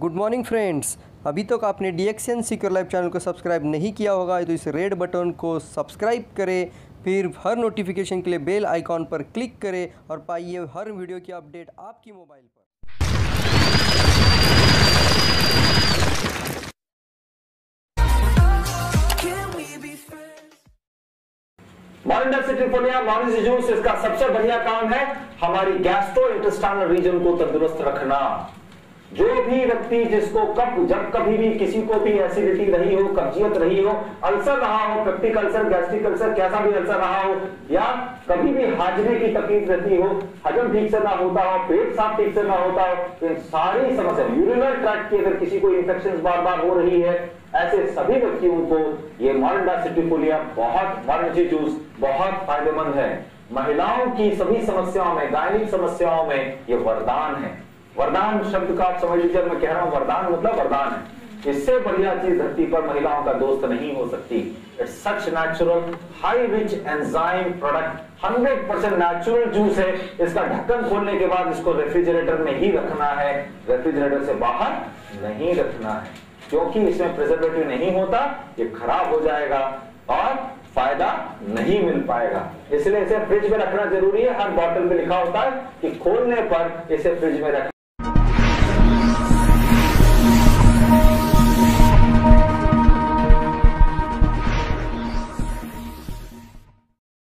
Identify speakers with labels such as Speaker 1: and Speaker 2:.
Speaker 1: Good morning friends अभी तक तो आपने D action secure live channel को सब्सक्राइब नहीं किया होगा तो इस रेड बटन को सब्सक्राइब करें, फिर हर नोटिफिकेशन के लिए बेल आइकॉन पर क्लिक करें और पाइए हर वीडियो की अपडेट आपकी मोबाइल पर।
Speaker 2: इसका सबसे बढ़िया काम है हमारी गैस्ट्रो इंटेस्टाइनल रीजन को तंदुरुस्त रखना। जो भी व्यक्ति जिसको कब, जब कभी भी किसी को भी एसिडिटी रही हो, कब्जियत रही हो, अल्सर रहा हो पेप्टिक अल्सर गैस्ट्रिक अल्सर कैसा भी अल्सर रहा हो, या कभी भी हाजमे की तकलीफ़ रहती हो, हजम ठीक से ना होता हो, पेट साफ़ ठीक से ना होता हो इन सारी समस्या यूरिनल ट्रैक्ट की अगर किसी को इंफेक्शन बार बार हो रही है, ऐसे सभी व्यक्तियों को ये मॉरडा सिटिफोलिया बहुत मॉर्निटी जूस बहुत फ़ायदेमंद है। महिलाओं की सभी समस्याओं में, गायनिक समस्याओं में ये वरदान है। वरदान शब्द का समझ लीजिए मैं कह रहा हूँ वरदान मतलब वरदान है। इससे बढ़िया चीज़ धरती पर महिलाओं का दोस्त नहीं हो सकती। It's such natural high rich enzyme product 100 percent natural juice है। इसका ढक्कन खोलने के बाद इसको रेफ्रिजरेटर में ही रखना है। रेफ्रिजरेटर से बाहर नहीं रखना है। क्योंकि इसमें प्रिजर्वेटिव नहीं होता, ये खराब हो जाएगा और फ़ायदा नहीं मिल पाएगा। इसलिए इसे फ्रिज में रखना ज़रूरी है। हर बॉटल में लिखा होता है कि खोलने पर इसे फ्रिज में रखना